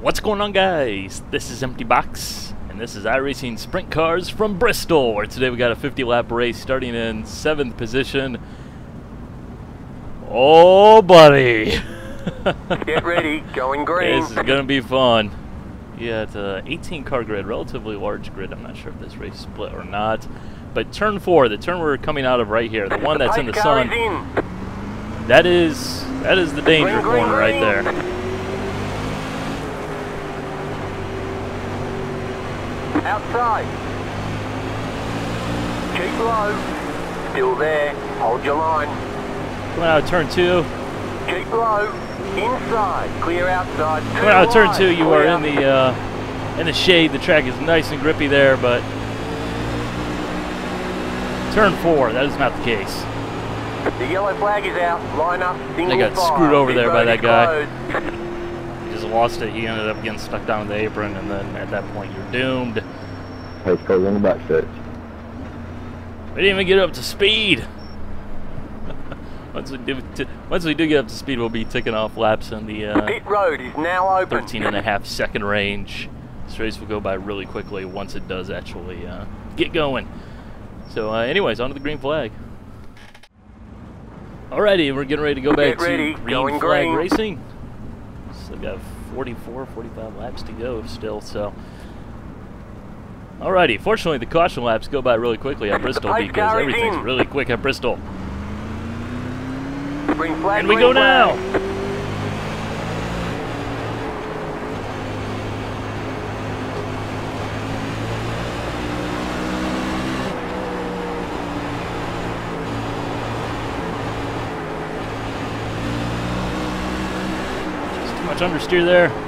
What's going on guys? This is Empty Box and this is iRacing Sprint Cars from Bristol where today we got a 50 lap race starting in 7th position. Oh buddy! Get ready, going green. this is gonna be fun. Yeah, it's a 18 car grid, relatively large grid. I'm not sure if this race split or not. But turn 4, the turn we're coming out of right here, the one that's in the sun, that is that is the danger corner right there. Keep low. Still there. Hold your line. Coming out of turn 2, Keep low. Inside. Clear outside. Coming out of turn two, you are in the uh, in the shade. The track is nice and grippy there, but turn four, that is not the case. The yellow flag is out. Line up. Single got file. screwed over there by that guy. closed. He just lost it. He ended up getting stuck down the apron, and then at that point, you're doomed. Race cars on the back stretch. We didn't even get up to speed. once we do, t- once we do get up to speed, we'll be ticking off laps in the uh, Pit road is now open. 13 and a half second range. This race will go by really quickly once it does actually uh, get going. So, uh, anyways, on to the green flag. Alrighty, we're getting ready to go back Get ready, to green going flag green. racing. Still got 44, 45 laps to go still, so. Alrighty, fortunately the caution laps go by really quickly at Bristol because everything's really quick at Bristol. And we go now! Just too much understeer there.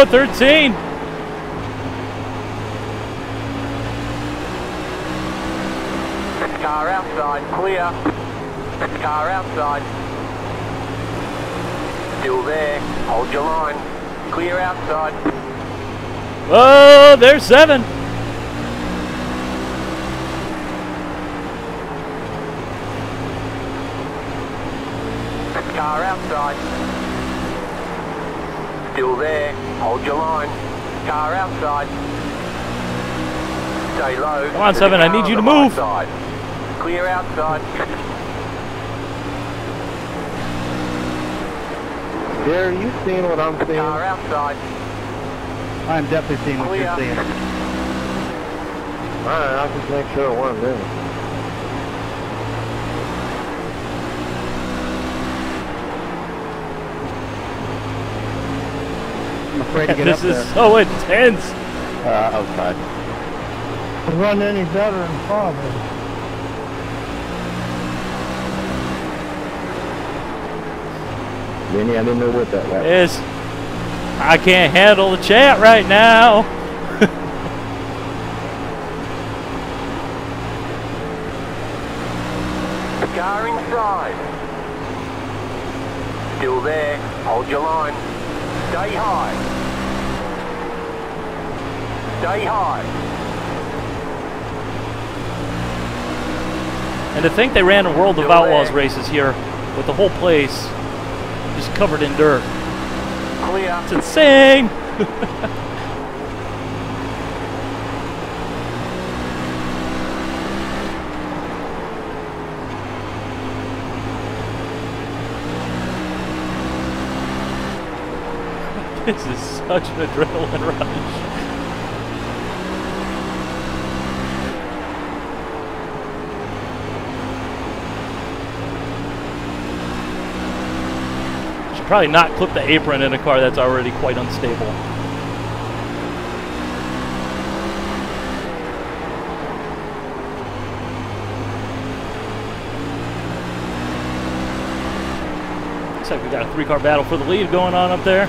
Whoa, 13. Car outside, clear. Car outside. Still there. Hold your line. Clear outside. Oh, there's seven. Car outside. Still there. Hold your line. Car outside. Stay low. Come on, Seven, I need you to move. Side. Clear outside. Gary, you seeing what I'm seeing? Car outside. I'm definitely seeing what Clear. you're seeing. Alright, I'll just make sure it I'm doing. Afraid to get up this is so intense. Uh, outside. Run any better than father. Benny, I didn't know what that was. It's, I can't handle the chat right now. Car inside. Still there. Hold your line. Stay high. Stay high. And to think they ran a World of Outlaws races here with the whole place just covered in dirt. Clear. It's insane. this is such an adrenaline rush. Should probably not clip the apron in a car that's already quite unstable. Looks like we got a three car battle for the lead going on up there.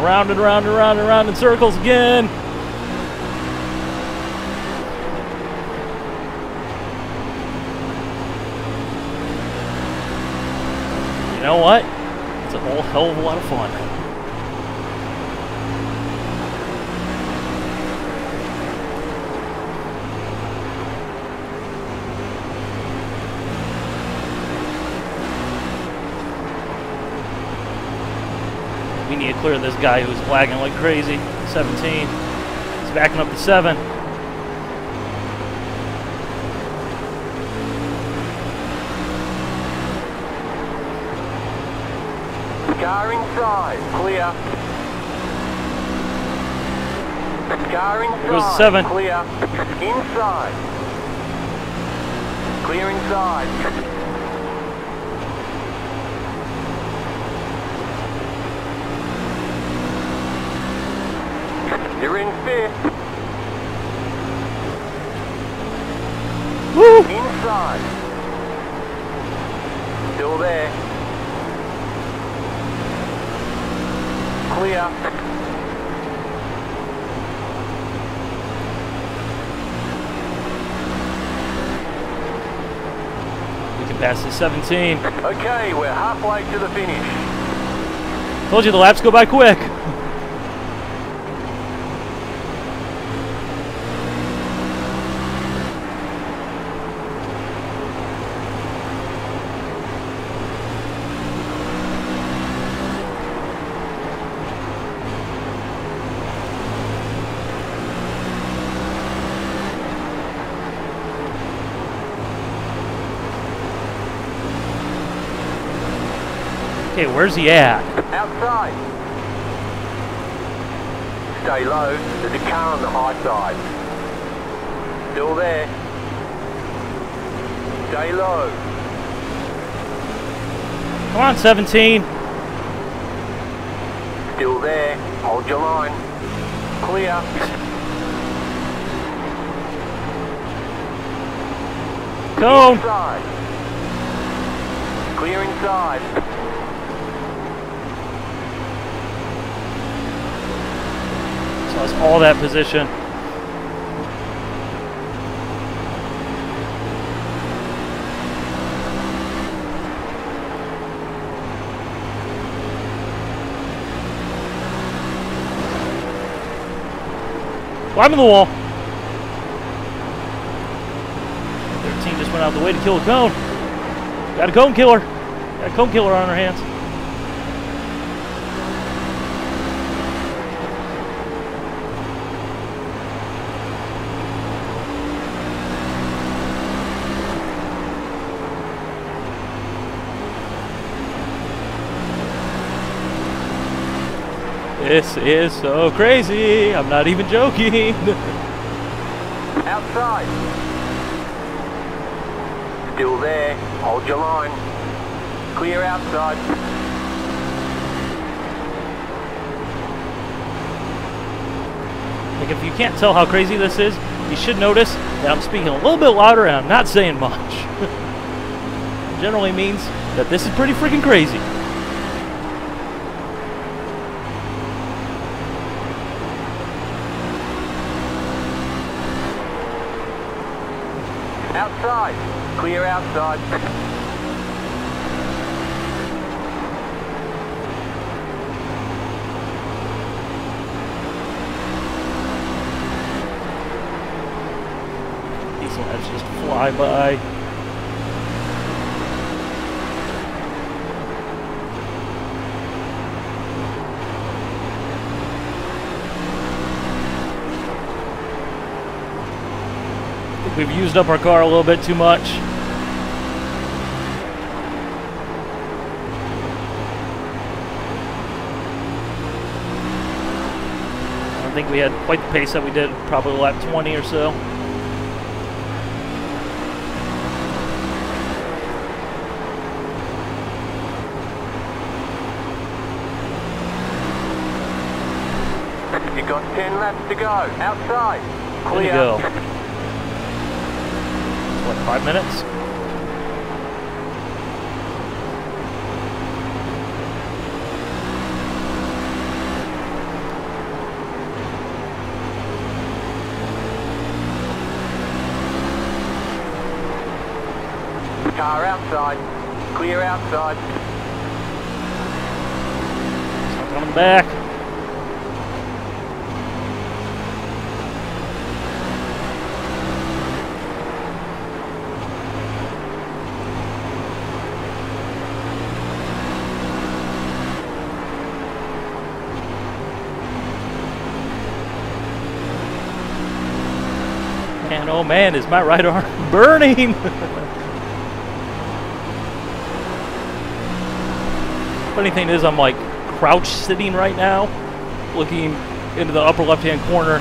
Round and round and round and round in circles again. You know what? It's a whole hell of a lot of fun. Need to clear this guy who's flagging like crazy. 17. He's backing up to 7. Car inside. Clear. Car inside. Goes seven. Clear. Inside. Clear inside. You're in fifth. Woo! Inside. Still there. Clear. We can pass the 17. Okay, we're halfway to the finish. Told you the laps go by quick. Okay, where's he at? Outside. Stay low. There's a car on the high side. Still there. Stay low. Come on, 17. Still there. Hold your line. Clear. Cone. Inside. Clear inside. That's all that position. Climbing the wall. 13 just went out of the way to kill a cone. Got a cone killer. Got a cone killer on our hands. This is so crazy. I'm not even joking. Outside. Still there. Hold your line. Clear outside. Like if you can't tell how crazy this is, you should notice that I'm speaking a little bit louder and I'm not saying much. Generally means that this is pretty freaking crazy. Outside. Clear outside. These laps just fly by. We've used up our car a little bit too much. I don't think we had quite the pace that we did probably lap 20 or so. You've got 10 laps to go. Outside. There Clear. you go. What, five minutes? Car outside. Clear outside. Coming back. Man, oh man, is my right arm burning? Funny thing is, I'm like crouch sitting right now, looking into the upper left hand corner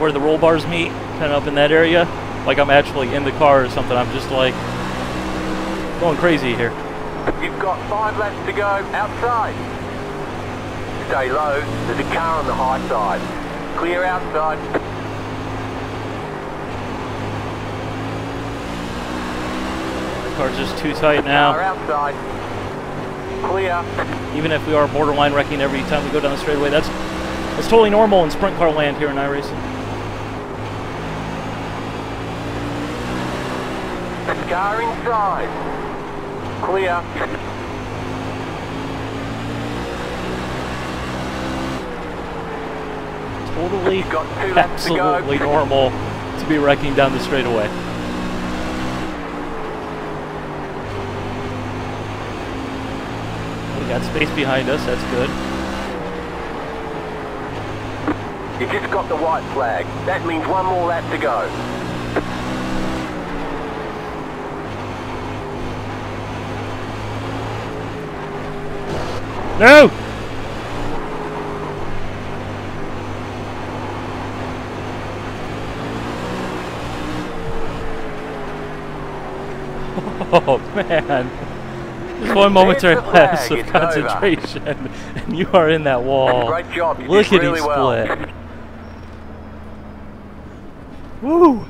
where the roll bars meet, kind of up in that area. Like I'm actually in the car or something. I'm just like going crazy here. You've got five laps to go outside. Stay low. There's a car on the high side. Clear outside. Car's just too tight now. outside. Clear. Even if we are borderline wrecking every time we go down the straightaway, that's that's totally normal in sprint car land here in iRacing. Car inside. Clear. Totally, You've got two laps to go. absolutely normal to be wrecking down the straightaway. We got space behind us, that's good. You just got the white flag. That means one more lap to go. No! Oh man. One momentary lapse of over. concentration, and you are in that wall. Great job. You at really him well. split. Woo!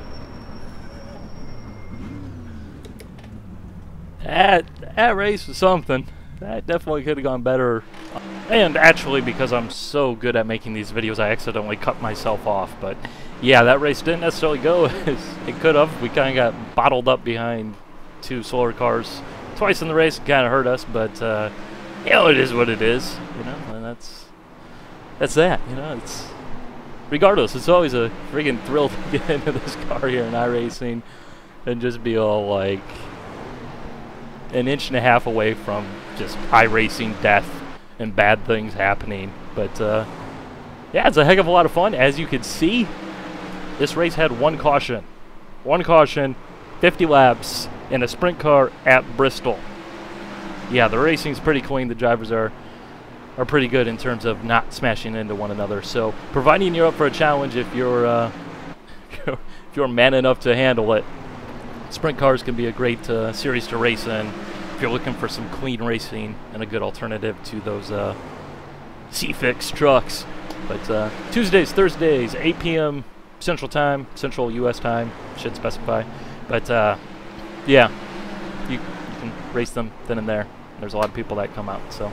That that race was something. That definitely could have gone better. And actually, because I'm so good at making these videos, I accidentally cut myself off. But yeah, that race didn't necessarily go as it could have. We kind of got bottled up behind two slower cars twice in the race. Kind of hurt us, but uh, you know, it is what it is. You know, and that's that's that. You know, it's regardless. It's always a freaking thrill to get into this car here in iRacing and just be all like an inch and a half away from just iRacing death and bad things happening. But uh, yeah, it's a heck of a lot of fun. As you can see, this race had one caution. One caution, 50 laps in a sprint car at Bristol. Yeah, the racing's pretty clean. The drivers are are pretty good in terms of not smashing into one another. So, providing you're up for a challenge, if you're uh, if you're man enough to handle it, sprint cars can be a great uh, series to race in. If you're looking for some clean racing and a good alternative to those uh, C-Fix trucks. But uh, Tuesdays, Thursdays, 8 p.m. Central Time, Central U.S. Time, should specify. But uh, yeah, you, you can race them then and there. There's a lot of people that come out, so